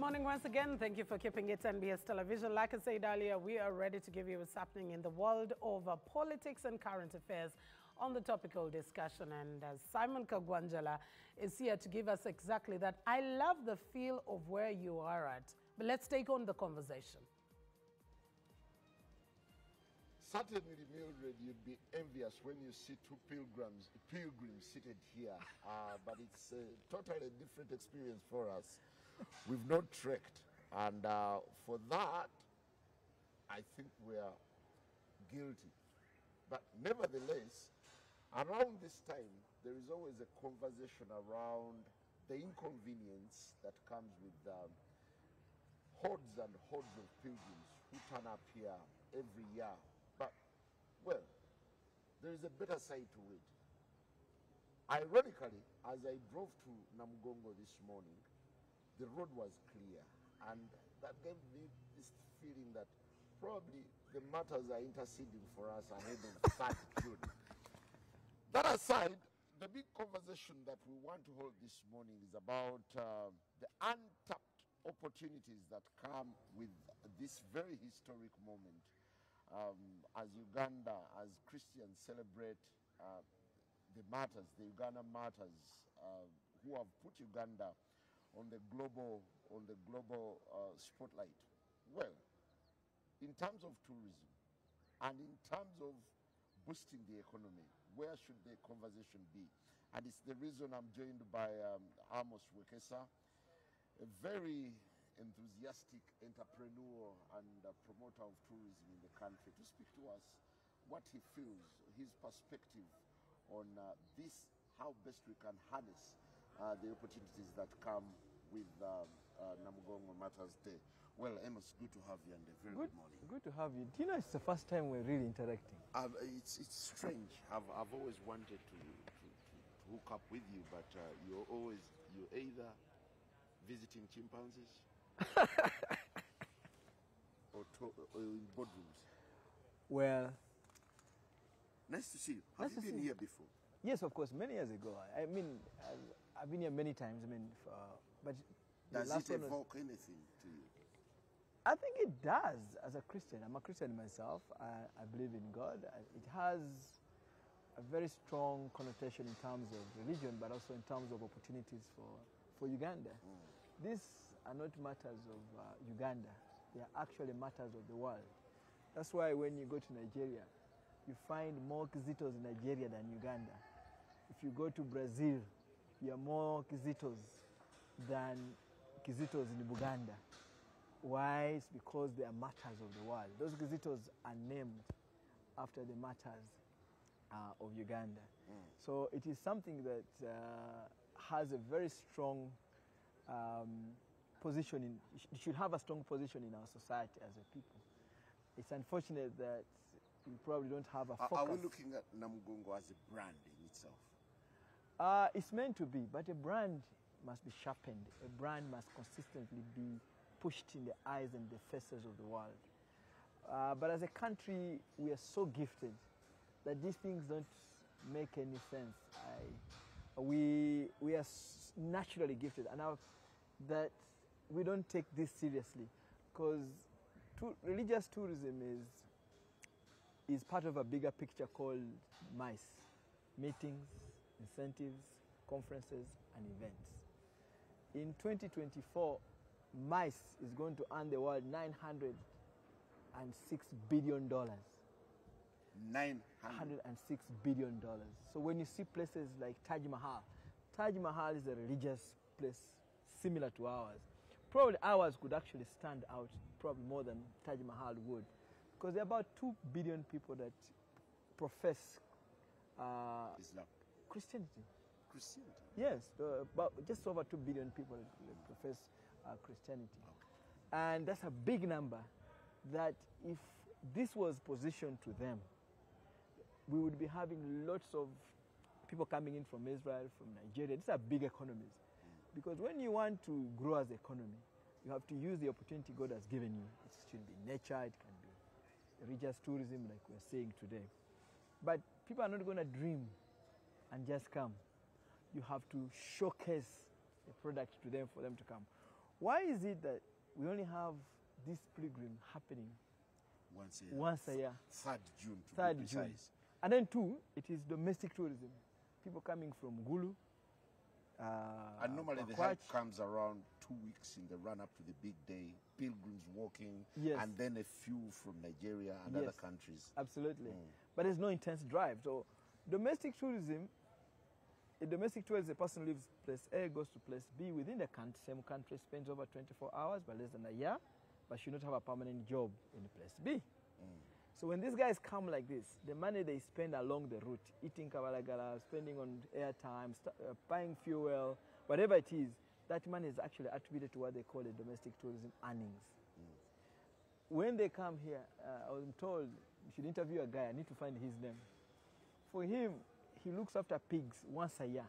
Good morning once again. Thank you for keeping it NBS Television. Like I said earlier, we are ready to give you what's happening in the world over politics and current affairs on the topical discussion. And uh, Simon Kaggwa Njala is here to give us exactly that. I love the feel of where you are at. But let's take on the conversation. Certainly, Mildred, you'd be envious when you see two pilgrims, pilgrims seated here. Uh, but it's a totally different experience for us. We've not trekked, and uh, for that, I think we are guilty. But nevertheless, around this time, there is always a conversation around the inconvenience that comes with um, hordes and hordes of pilgrims who turn up here every year but, well, there is a better side to it. Ironically, as I drove to Namugongo this morning, the road was clear. And that gave me this feeling that probably the martyrs are interceding for us ahead of 3rd June. That aside, the big conversation that we want to hold this morning is about uh, the untapped opportunities that come with this very historic moment um, as Uganda, as Christians celebrate uh, the martyrs, the Uganda martyrs, uh, who have put Uganda on the global, on the global uh, spotlight. Well, in terms of tourism and in terms of boosting the economy, where should the conversation be? And it's the reason I'm joined by um, Amos Wekesa, a very enthusiastic entrepreneur and promoter of tourism in the country to speak to us what he feels, his perspective on uh, this, how best we can harness uh, the opportunities that come with um, uh, Namugongo Martyrs Day. Well, Amos, good to have you and a very good, good morning. Good to have you. Do you know it's the first time we're really interacting? it's, it's strange. I've, I've always wanted to, to, to, to hook up with you, but uh, you're always, you're either visiting chimpanzees or, to, or in boardrooms? Well, nice to see you. Have nice you been here before? Yes, of course, many years ago. I mean, I've, I've been here many times. I mean, for, but Does it one evoke anything to you? I think it does. As a Christian, I'm a Christian myself. I, I believe in God. It has a very strong connotation in terms of religion, but also in terms of opportunities for, for Uganda. These are not martyrs of uh, Uganda. They are actually martyrs of the world. That's why when you go to Nigeria, you find more Kizitos in Nigeria than Uganda. If you go to Brazil, you have more Kizitos than Kizitos in Uganda. Why? It's because they are martyrs of the world. Those Kizitos are named after the martyrs uh, of Uganda. So it is something that uh, has a very strong um, position in, it should have a strong position in our society as a people. It's unfortunate that we probably don't have a focus. are we looking at Namugongo as a brand in itself? Uh, it's meant to be, but a brand must be sharpened. A brand must consistently be pushed in the eyes and the faces of the world. Uh, but as a country, we are so gifted that these things don't make any sense. I, we, we are naturally gifted, and now that we don't take this seriously because to, religious tourism is, is part of a bigger picture called MICE meetings, incentives, conferences, and events. In 2024, MICE is going to earn the world $906 billion. Nine hundred. $106 billion. So when you see places like Taj Mahal, Taj Mahal is a religious place similar to ours. Probably ours could actually stand out probably more than Taj Mahal would because there are about 2 billion people that profess uh, Islam. Christianity. Christianity. Yes, uh, about just over 2 billion people profess uh, Christianity. And that's a big number that if this was positioned to them, we would be having lots of people coming in from Israel, from Nigeria. These are big economies. Because when you want to grow as an economy, you have to use the opportunity God has given you. It should be nature, it can be religious tourism, like we're saying today. But people are not going to dream and just come. You have to showcase the product to them for them to come. Why is it that we only have this pilgrim happening Once a year. once a year? Third June to Third be June. And then two, it is domestic tourism. People coming from Gulu. Uh, And normally the hype comes around two weeks in the run up to the big day. Pilgrims walking, Yes. and then a few from Nigeria and other countries. Absolutely. Mm. But there's no intense drive. So domestic tourism, a domestic tour is a person leaves place A, goes to place B within the country, same country, spends over 24 hours, but less than a year, but should not have a permanent job in place B. So when these guys come like this, the money they spend along the route, eating kabalagala, spending on airtime, uh, buying fuel, whatever it is, that money is actually attributed to what they call the domestic tourism earnings. When they come here, uh, I was told you should interview a guy. I need to find his name. For him, he looks after pigs once a year,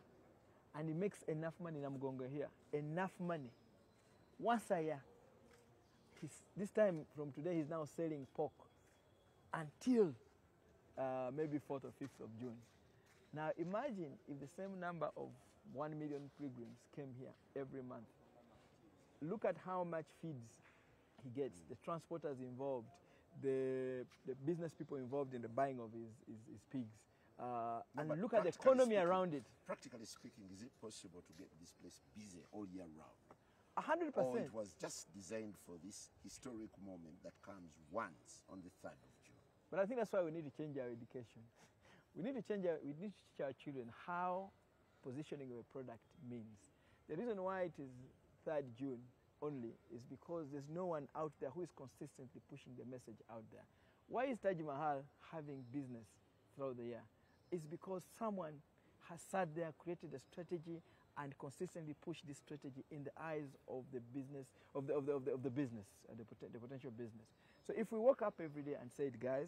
and he makes enough money in Amgongo here. Enough money, once a year. He's, this time from today, he's now selling pork until uh, maybe 4th or 5th of June. Now imagine if the same number of 1 million pilgrims came here every month. Look at how much feeds he gets, the transporters involved, the, the business people involved in the buying of his, his, his pigs. Uh, and look at the economy speaking- around it. Practically speaking, is it possible to get this place busy all year round? A hundred percent. it was just designed for this historic moment that comes once on the 3rd of June? But I think that's why we need to change our education. We need to change our, we need to teach our children how positioning of a product means. The reason why it is 3rd June only is because there's no one out there who is consistently pushing the message out there. Why is Taj Mahal having business throughout the year? It's because someone has sat there, created a strategy, and consistently pushed this strategy in the eyes of the business of the, of the, of the, of the business, uh, the, the potential business. So if we woke up every day and said, guys,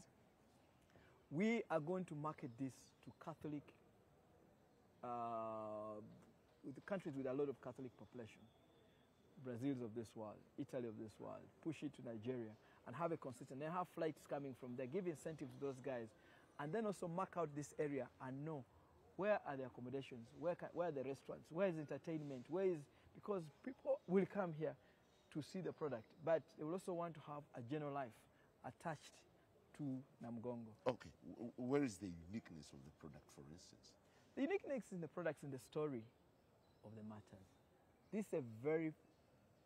we are going to market this to Catholic, uh, countries with a lot of Catholic population, Brazil's of this world, Italy of this world, push it to Nigeria, and have a consistent, then have flights coming from there, give incentives to those guys, and then also mark out this area and know where are the accommodations, where, can, where are the restaurants, where is entertainment, where is, because people will come here to see the product, but they will also want to have a general life attached to Namgongo. Okay, where is the uniqueness of the product, for instance? The uniqueness in the products in the story of the martyrs. This is a very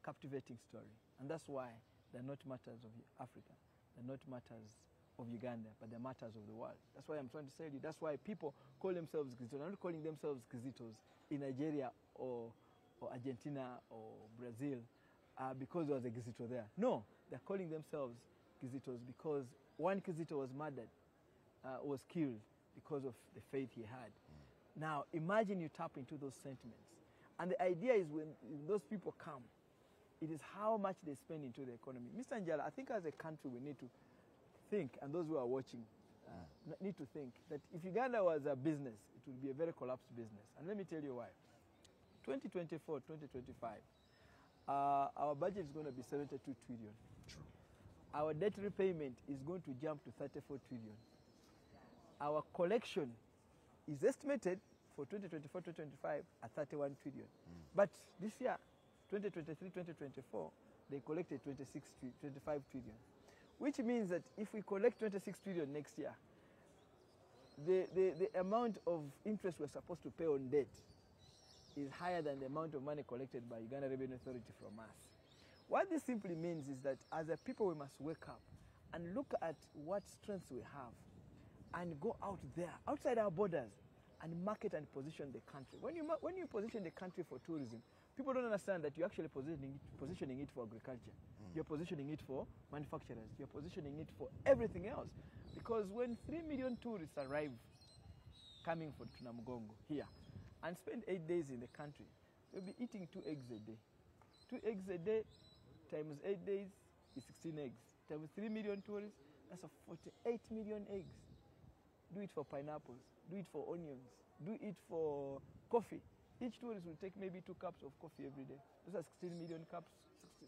captivating story, and that's why they're not martyrs of Africa, they're not martyrs of Uganda, but they're martyrs of the world. That's why I'm trying to tell you. That's why people call themselves Kizitos. They're not calling themselves Kizitos in Nigeria or, or Argentina or Brazil uh, because there was a Kizito there. No, they're calling themselves Kizitos because one Kizito was murdered, uh, was killed because of the faith he had. Now, imagine you tap into those sentiments. And the idea is when those people come, it is how much they spend into the economy. Mr. Njala, I think as a country we need to think, and those who are watching uh, need to think, that if Uganda was a business, it would be a very collapsed business. And let me tell you why. 2024, 2025, uh, our budget is going to be 72 trillion. True. Our debt repayment is going to jump to 34 trillion. Our collection is estimated for 2024 2025 at 31 trillion. But this year, 2023 2024, they collected 26 tri- 25 trillion. Which means that if we collect 26 trillion next year, the, the, the amount of interest we're supposed to pay on debt is higher than the amount of money collected by Uganda Revenue Authority from us. What this simply means is that as a people, we must wake up and look at what strengths we have and go out there, outside our borders, and market and position the country. When you, when you position the country for tourism, people don't understand that you're actually positioning it, positioning it for agriculture. Mm. You're positioning it for manufacturers. You're positioning it for everything else. Because when 3 million tourists arrive coming for Tunamugongo here and spend eight days in the country, they'll be eating two eggs a day. Two eggs a day times eight days is 16 eggs. Times 3 million tourists, that's a 48 million eggs. Do it for pineapples, do it for onions, do it for coffee. Each tourist will take maybe two cups of coffee every day. Those are 16 million cups,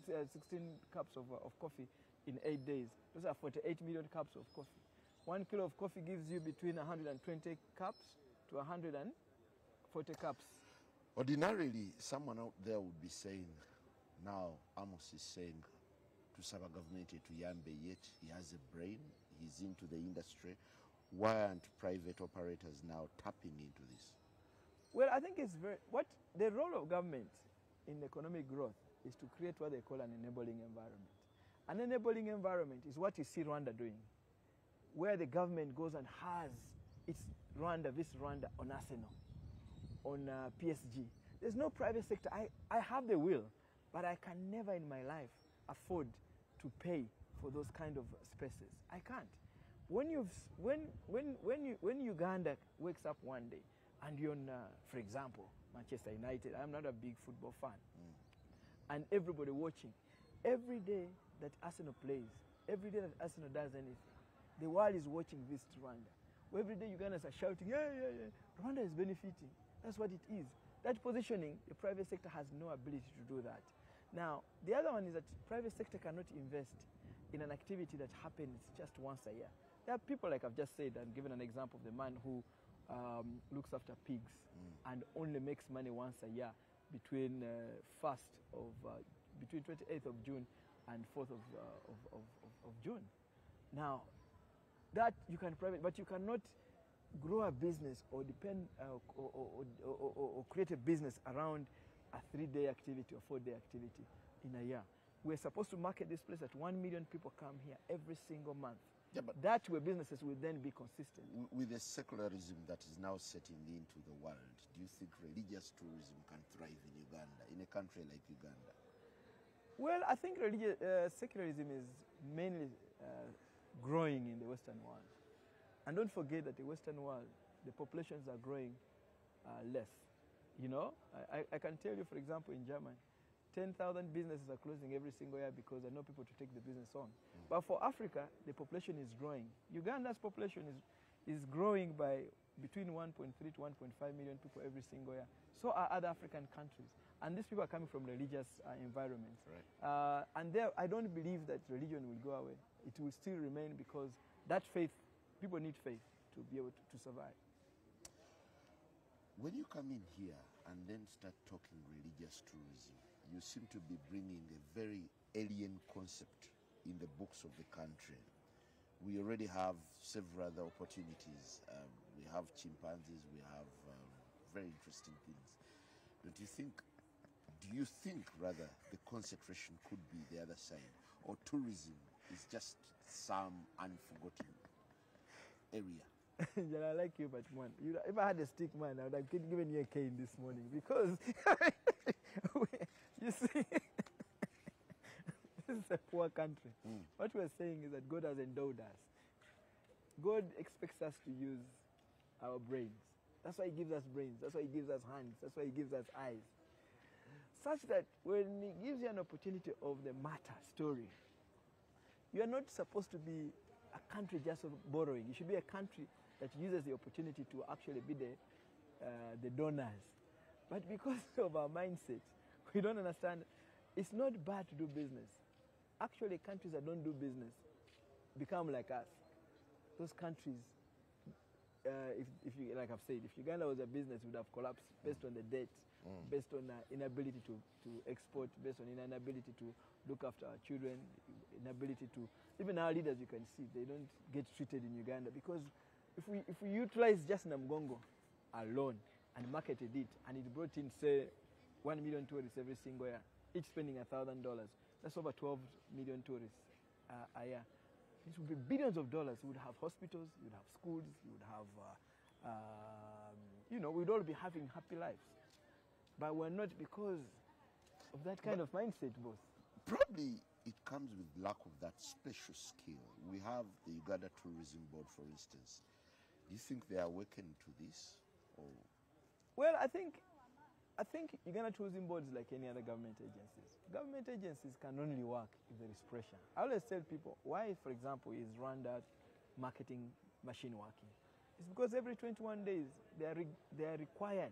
16, uh, 16 cups of, uh, of coffee in eight days. Those are 48 million cups of coffee. One kilo of coffee gives you between 120 cups to 140 cups. Ordinarily, someone out there would be saying, Now Amos is saying to Saba government to Yambe yet he has a brain, he's into the industry. Why aren't private operators now tapping into this? Well, I think it's very what the role of government in economic growth is to create what they call an enabling environment. An enabling environment is what you see Rwanda doing, where the government goes and has its Rwanda, this Rwanda on Arsenal, on uh, PSG. There's no private sector. I, I have the will, but I can never in my life afford to pay for those kind of spaces. I can't. When, you've, when, when, when, you, when Uganda wakes up one day and you're on, uh, for example, Manchester United, I'm not a big football fan, and everybody watching, every day that Arsenal plays, every day that Arsenal does anything, the world is watching this Rwanda. Every day Ugandans are shouting, yeah, yeah, yeah. Rwanda is benefiting. That's what it is. That positioning, the private sector has no ability to do that. Now, the other one is that private sector cannot invest in an activity that happens just once a year. There are people, like I've just said, and given an example of the man who um, looks after pigs and only makes money once a year between uh, 1st of, uh, between 28th of June and 4th of, uh, of, of, of, June. Now, that you can private, but you cannot grow a business or depend uh, or, or, or, or create a business around a three-day activity or four-day activity in a year. We're supposed to market this place that one million people come here every single month. Yeah, but That way businesses will then be consistent. with the secularism that is now setting into the world, do you think religious tourism can thrive in Uganda, in a country like Uganda? Well, I think religi- uh, secularism is mainly uh, growing in the Western world. And don't forget that the Western world, the populations are growing uh, less. You know, I- I can tell you, for example, in Germany, 10,000 businesses are closing every single year because there are no people to take the business on. But for Africa, the population is growing. Uganda's population is, is growing by between 1.3 to 1.5 million people every single year. So are other African countries. And these people are coming from religious uh, environments. Right. Uh, and there, I don't believe that religion will go away. It will still remain because that faith, people need faith to be able to, to survive. When you come in here and then start talking religious tourism, you seem to be bringing a very alien concept in the books of the country. We already have several other opportunities. Um, we have chimpanzees, we have um, very interesting things. Don't you think? Do you think rather the concentration could be the other side, or tourism is just some unforgotten area? Jan, I like you, but man, you, if I had a stick, man, I would have given you a cane this morning because you see, this is a poor country. Mm. What we're saying is that God has endowed us. God expects us to use our brains. That's why He gives us brains. That's why He gives us hands. That's why He gives us eyes. Such that when He gives you an opportunity of the martyr story, you are not supposed to be a country just of borrowing. You should be a country that uses the opportunity to actually be the, uh, the donors. But because of our mindset, we don't understand it's not bad to do business. Actually, countries that don't do business become like us. Those countries, uh, if, if you, like I've said, if Uganda was a business, it would have collapsed based on the debt, based on uh, inability to, to export, based on inability to look after our children, inability to, even our leaders, you can see, they don't get treated in Uganda because if we, if we utilize just Namgongo alone and marketed it and it brought in, say, 1 million tourists every single year, each spending $1,000, that's over 12 million tourists uh, a year. It would be billions of dollars. We would have hospitals, we would have schools, we would have, uh, um, you know, we'd all be having happy lives. But we're not because of that kind of mindset, boss. Probably it comes with lack of that special skill. We have the Uganda Tourism Board, for instance. Do you think they are awakened to this? Or Well, I think, I think Uganda Tourism Board is like any other government agencies. Government agencies can only work if there is pressure. I always tell people why, for example, is Rwanda marketing machine working? It's because every 21 days they are, re- they are required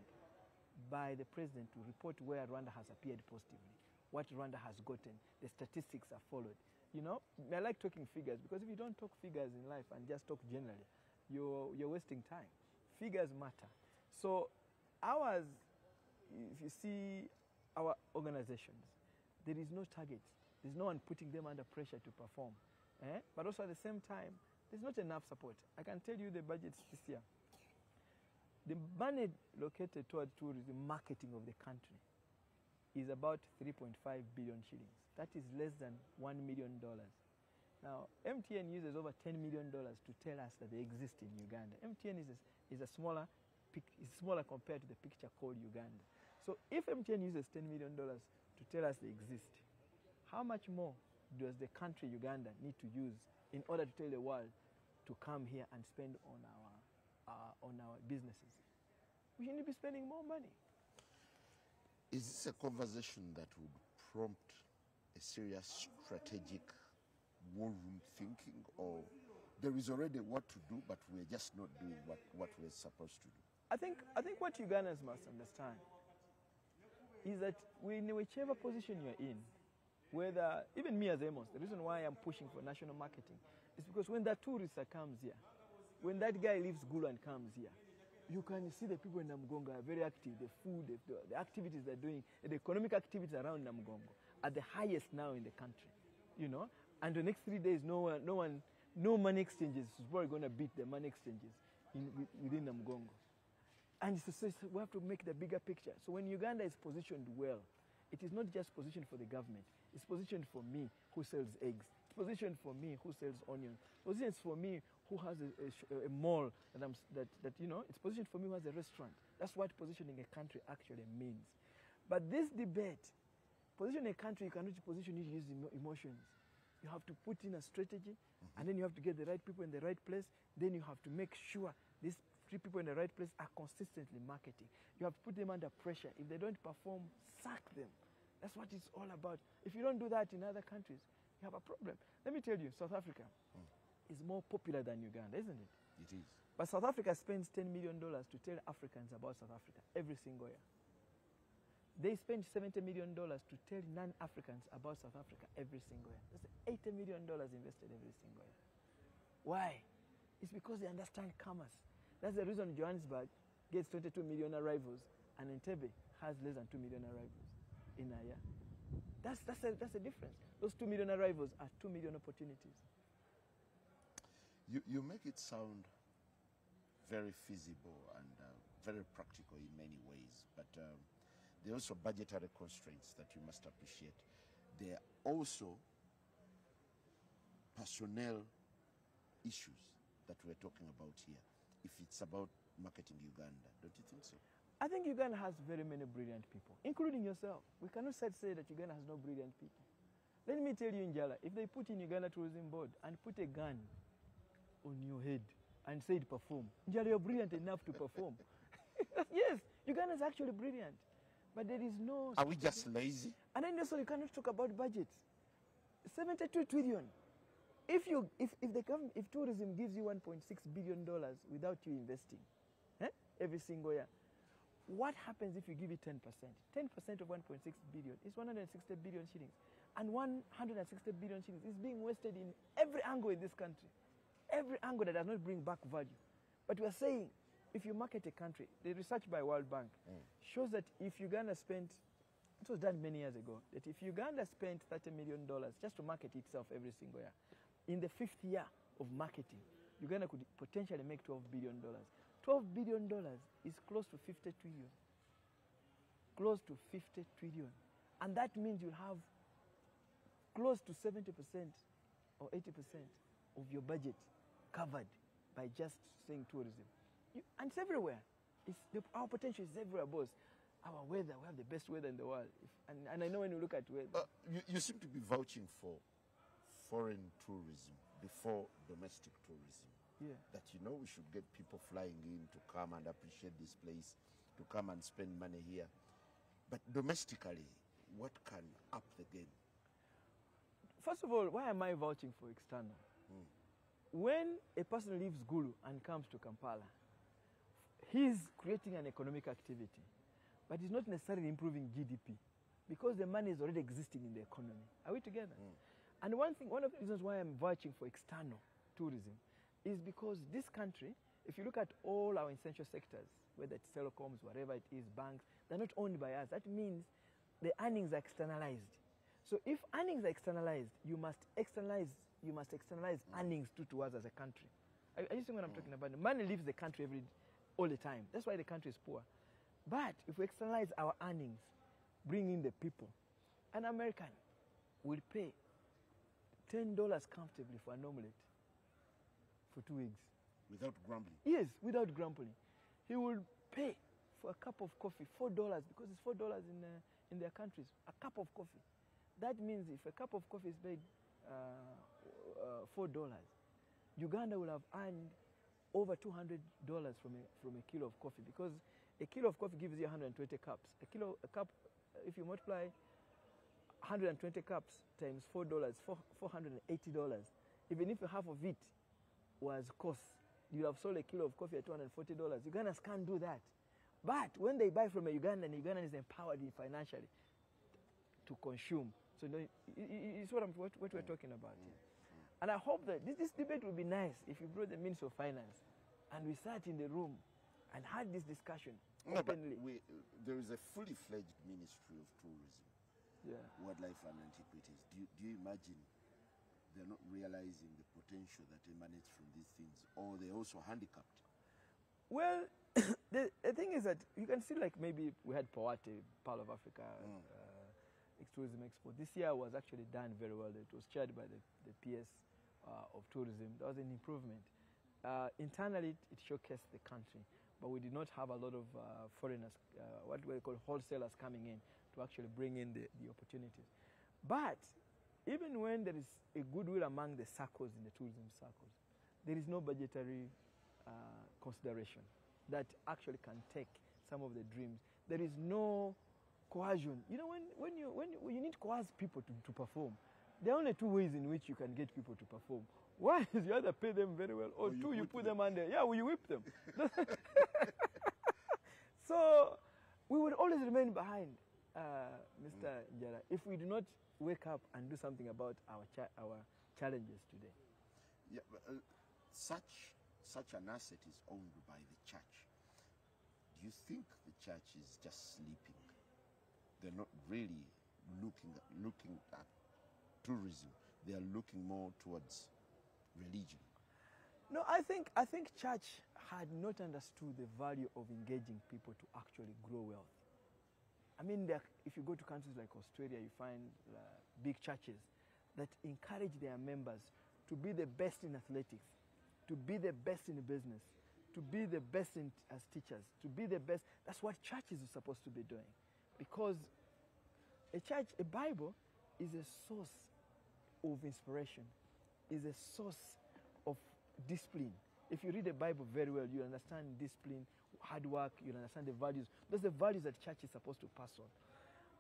by the president to report where Rwanda has appeared positively, what Rwanda has gotten. The statistics are followed. You know, I like talking figures because if you don't talk figures in life and just talk generally, you're, you're wasting time. Figures matter. So, ours, if you see our organizations, there is no target. There's no one putting them under pressure to perform. Eh? But also at the same time, there's not enough support. I can tell you the budgets this year. The money located toward tourism marketing of the country is about 3.5 billion shillings. That is less than $1 million. Now, MTN uses over $10 million to tell us that they exist in Uganda. MTN is a, is a smaller, is smaller compared to the picture called Uganda. So if MTN uses $10 million to tell us they exist, how much more does the country Uganda need to use in order to tell the world to come here and spend on our, uh, on our businesses? We need to be spending more money. Is this a conversation that would prompt a serious strategic war room thinking, or there is already what to do, but we're just not doing what, what we're supposed to do? I think, I think what Ugandans must understand is that in whichever position you're in, whether, even me as Amos, the reason why I'm pushing for national marketing is because when that tourist comes here, when that guy leaves Gulu and comes here, you can see the people in Namugongo are very active. The food, the, the activities they're doing, the economic activities around Namugongo are the highest now in the country. You know, and the next three days, no one, no one, no money exchanges is probably going to beat the money exchanges in, within Namugongo. And so we have to make the bigger picture. So when Uganda is positioned well, it is not just positioned for the government. It's positioned for me who sells eggs. It's positioned for me who sells onions. It's Positioned for me who has a, a, a mall that, I'm, that, that, you know, it's positioned for me who has a restaurant. That's what positioning a country actually means. But this debate, positioning a country, you cannot position it using emotions. You have to put in a strategy, and then you have to get the right people in the right place. Then you have to make sure these three people in the right place are consistently marketing. You have to put them under pressure. If they don't perform, sack them. That's what it's all about. If you don't do that in other countries, you have a problem. Let me tell you, South Africa hmm. is more popular than Uganda, isn't it? It is. But South Africa spends $10 million to tell Africans about South Africa every single year. They spend $70 million to tell non Africans about South Africa every single year. That's $80 million invested every single year. Why? It's because they understand commerce. That's the reason Johannesburg gets 22 million arrivals and Entebbe has less than 2 million arrivals in a year. That's, that's, a, that's a difference. Those 2 million arrivals are 2 million opportunities. You, you make it sound very feasible and uh, very practical in many ways, but um, there are also budgetary constraints that you must appreciate. There are also personnel issues that we're talking about here. If it's about marketing Uganda, don't you think so? I think Uganda has very many brilliant people, including yourself. We cannot say that Uganda has no brilliant people. Let me tell you, Njala, if they put in Uganda Tourism Board and put a gun on your head and say perform, Njala, you're brilliant enough to perform. yes, Uganda is actually brilliant. But there is no. Are we just lazy? And then also you cannot talk about budgets. 72 trillion. If you if, if the government if tourism gives you 1.6 billion dollars without you investing, eh, every single year, what happens if you give it 10%? 10% of 1.6 billion is 160 billion shillings. And 160 billion shillings is being wasted in every angle in this country. Every angle that does not bring back value. But we are saying if you market a country, the research by World Bank shows that if Uganda spent it was done many years ago that if Uganda spent $30 million just to market itself every single year, in the fifth year of marketing, Uganda could potentially make $12 billion. $12 billion is close to 50 trillion. Close to 50 trillion. And that means you'll have close to 70% or 80% of your budget covered by just saying tourism. You, and it's everywhere. It's the, our potential is everywhere, boss. Our weather, we have the best weather in the world. If, and, and I know when you look at weather, Uh, you, you seem to be vouching for foreign tourism before domestic tourism. yeah. That you know we should get people flying in to come and appreciate this place, to come and spend money here. But domestically, what can up the game? First of all, why am I vouching for external? Hmm. When a person leaves Gulu and comes to Kampala, he's creating an economic activity, but he's not necessarily improving GDP because the money is already existing in the economy. Are we together? Hmm. And one thing, one of the reasons why I'm vouching for external tourism is because this country, if you look at all our essential sectors, whether it's telecoms, whatever it is, banks, they're not owned by us. That means the earnings are externalized. So if earnings are externalized, you must externalize you must externalize mm. earnings too to us as a country. Are, are you seeing what I'm mm. talking about? Money leaves the country every all the time. That's why the country is poor. But if we externalize our earnings, bring in the people, an American will pay ten dollars comfortably for an omelette for two weeks. Without grumbling. Yes, without grumbling. He will pay for a cup of coffee four dollars because it's four dollars in uh, in their countries. A cup of coffee. That means if a cup of coffee is paid uh, uh, four dollars, Uganda will have earned over two hundred dollars from a from a kilo of coffee because a kilo of coffee gives you 120 cups. A kilo a cup, if you multiply 120 cups times four dollars, four four hundred and eighty dollars. Even if half of it was cost, you have sold a kilo of coffee at two hundred and forty dollars. Ugandans can't do that. But when they buy from a Ugandan, Ugandan is empowered financially to consume. So no, it's what, I'm, what, what we're talking about here. And I hope that this, this debate will be nice if you brought the Minister of Finance and we sat in the room and had this discussion No, openly. we, there is a fully fledged Ministry of Tourism, yeah. Wildlife and Antiquities. Do you, do you imagine they're not realizing the potential that emanates from these things, or they're also handicapped? Well, the, the thing is that you can see, like maybe we had POATE, Pearl of Africa Mm. uh, Tourism Expo. This year was actually done very well. It was chaired by the, the PS uh, of Tourism. That was an improvement. Uh, internally, it, it showcased the country, but we did not have a lot of uh, foreigners, uh, what we call wholesalers, coming in to actually bring in the, the opportunities. But even when there is a goodwill among the circles in the tourism circles, there is no budgetary uh, consideration that actually can take some of the dreams. There is no coercion. You know, when, when, you, when, you, when you need to coerce people to, to perform, there are only two ways in which you can get people to perform. One is you either pay them very well, or, Or two, you whip put them. them under. Yeah, well, you whip them. so we would always remain behind, uh, Mr. Njala, if we do not wake up and do something about our, cha- our challenges today. Yeah, but, uh, such such an asset is owned by the church. Do you think the church is just sleeping? They're not really looking at, looking at tourism. They are looking more towards religion. No, I think I think church had not understood the value of engaging people to actually grow wealth. I mean, if you go to countries like Australia, you find uh, big churches that encourage their members to be the best in athletics, to be the best in business, to be the best in, as teachers, to be the best. That's what churches are supposed to be doing, because a church, a Bible, is a source of inspiration, is a source of discipline. If you read the Bible very well, you understand discipline, hard work, you'll understand the values. Those are the values that church is supposed to pass on.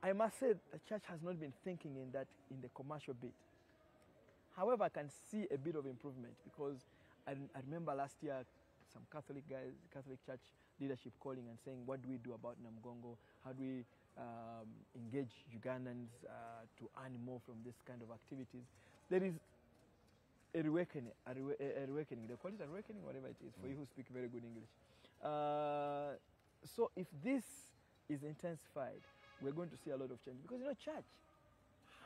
I must say the church has not been thinking in that in the commercial bit. However, I can see a bit of improvement because I, I remember last year some Catholic guys, Catholic church leadership calling and saying, what do we do about Namgongo? How do we um, engage Ugandans uh, to earn more from this kind of activities? There is a reawakening, a, rewa- a- a reawakening. They call it a reawakening, whatever it is, for you who speak very good English. Uh, so if this is intensified, we're going to see a lot of change because you know, church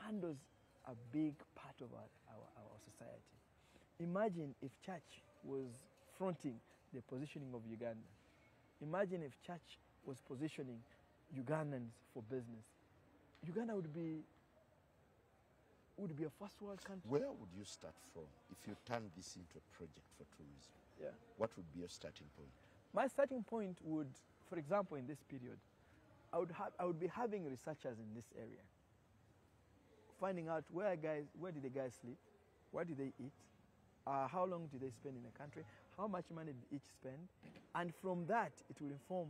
handles a big part of our, our, our society. Imagine if church was fronting the positioning of Uganda. Imagine if church was positioning Ugandans for business. Uganda would be would be a first world country. Where would you start from if you turn this into a project for tourism? Yeah. What would be your starting point? My starting point would, for example, in this period, I would I would be having researchers in this area, finding out where guys where did the guys sleep, where did they eat, uh, how long did they spend in the country, how much money did each spend, and from that it will inform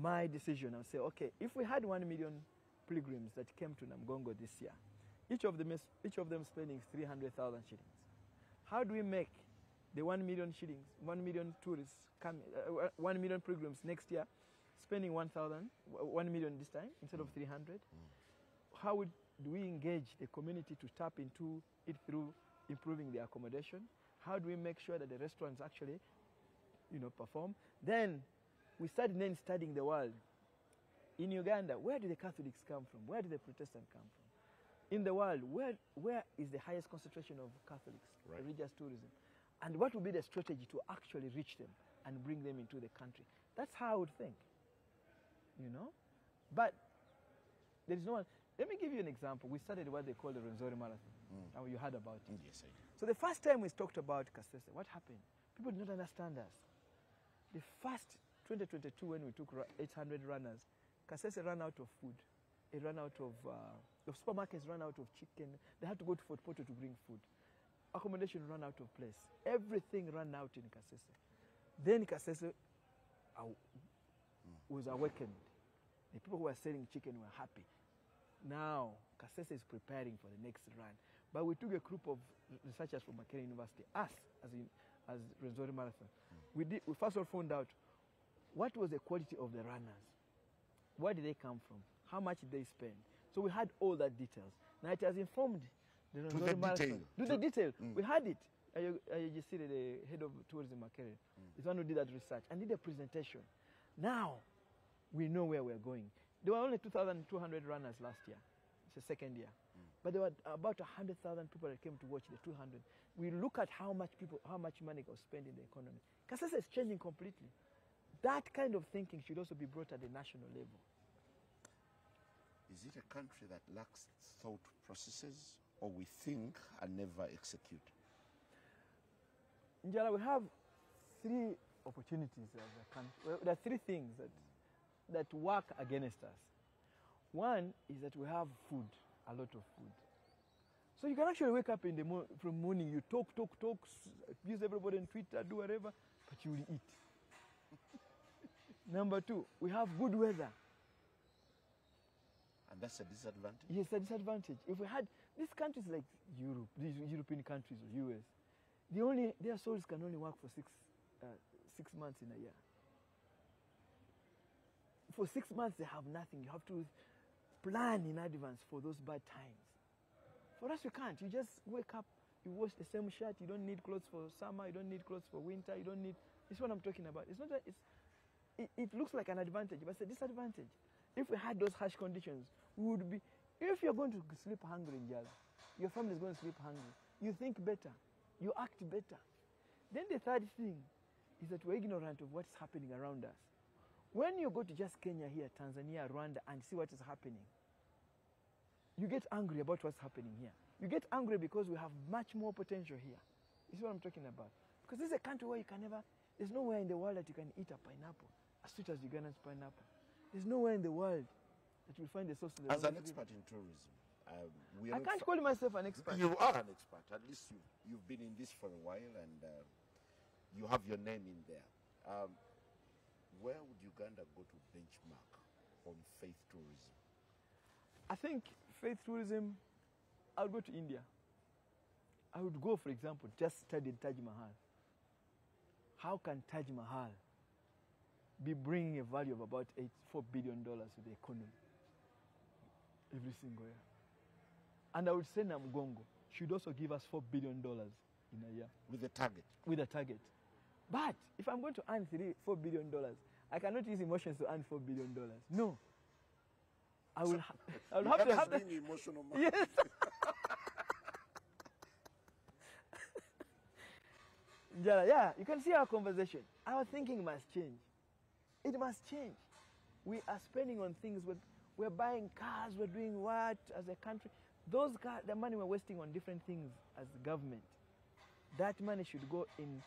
my decision. I'll say, okay, if we had one million pilgrims that came to Namgongo this year, each of them each of them spending three hundred thousand shillings. How do we make the one million shillings, one million tourists come, uh, one million pilgrims next year, spending 1,000, uh, 1 million this time instead of mm. 300? Mm. How would, do we engage the community to tap into it through improving the accommodation? How do we make sure that the restaurants actually, you know, perform? Then we started then studying the world. In Uganda, where do the Catholics come from? Where do the Protestants come from? in the world, where, where is the highest concentration of Catholics, Right. religious tourism? And what would be the strategy to actually reach them and bring them into the country? That's how I would think, you know? But there is no one. Let me give you an example. We started what they call the Rwenzori Marathon. Now you heard about it. Yes, I do. So the first time we talked about Kasese, what happened? People did not understand us. The first 2022 when we took 800 runners, Kasese ran out of food. It ran out of, uh, the supermarkets ran out of chicken. They had to go to Fort Portal to bring food. Accommodation ran out of place. Everything ran out in Kasese. Then Kasese was awakened. The people who were selling chicken were happy. Now, Kasese is preparing for the next run. But we took a group of researchers from Makerere University, us as, in, as Rwenzori Marathon. Mm. We, did, we first of all found out what was the quality of the runners. Where did they come from? How much did they spend? So we had all that details. Now it has informed the the detail. To- the detail. Mm. We had it. You see the head of tourism Makerere mm. is one who did that research and did a presentation. Now we know where we're going. There were only 2,200 runners last year. It's the second year. Mm. But there were about 100,000 people that came to watch the 200. We look at how much people, how much money was spent in the economy. Kasese is changing completely. That kind of thinking should also be brought at the national level. Is it a country that lacks thought processes or we think and never execute? Njala, we have three opportunities as a country. Well, there are three things that, that work against us. One is that we have food, a lot of food. So you can actually wake up in the mo- from morning, you talk, talk, talk, abuse everybody on Twitter, do whatever, but you will eat. Number two, we have good weather. And that's a disadvantage. Yes, a disadvantage. If we had these countries like Europe, these European countries or US, the only their souls can only work for six uh, six months in a year. For six months they have nothing. You have to plan in advance for those bad times. For us, you can't. You just wake up, you wash the same shirt. You don't need clothes for summer. You don't need clothes for winter. You don't need. It's what I'm talking about. It's not. A, it's. It, it looks like an advantage, but it's a disadvantage. If we had those harsh conditions, we would be. If you're going to sleep hungry in Jala, your family is going to sleep hungry. You think better. You act better. Then the third thing is that we're ignorant of what's happening around us. When you go to just Kenya here, Tanzania, Rwanda, and see what is happening, you get angry about what's happening here. You get angry because we have much more potential here. This is what I'm talking about. Because this is a country where you can never, there's nowhere in the world that you can eat a pineapple as sweet as Uganda's pineapple. There's nowhere in the world that you'll find the source As an expert in tourism, um, we I can't call myself an expert. You are an expert. At least you, you've been in this for a while and uh, you have your name in there. Um, where would Uganda go to benchmark on faith tourism? I think faith tourism, I would go to India. I would go, for example, just study Taj Mahal. How can Taj Mahal be bringing a value of about eight, $4 billion to the economy every single year? And I would say Namgongo should also give us $4 billion in a year With a target. with a target. But if I'm going to earn three, $4 billion, I cannot use emotions to earn $4 billion. No. I will, ha- I will have to Uganda's have the, being emotional. man. Yes. yeah, yeah, you can see our conversation. Our thinking must change. It must change. We are spending on things, we're, we're buying cars, we're doing what as a country. Those the money we're wasting on different things as government, that money should go in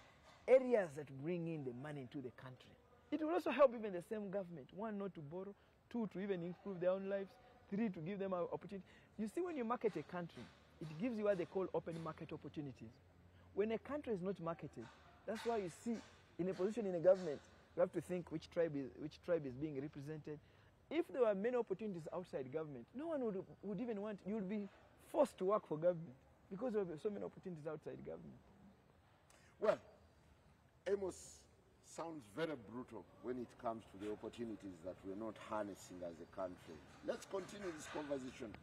areas that bring in the money into the country. It will also help even the same government. One, not to borrow. Two, to even improve their own lives. Three, to give them an opportunity. You see, when you market a country, it gives you what they call open market opportunities. When a country is not marketed, that's why you see in a position in a government, you have to think which tribe is, which tribe is being represented. If there were many opportunities outside government, no one would, would even want, you would be forced to work for government because there are so many opportunities outside government. Well, Amos sounds very brutal when it comes to the opportunities that we're not harnessing as a country. Let's continue this conversation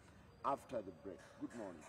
after the break. Good morning.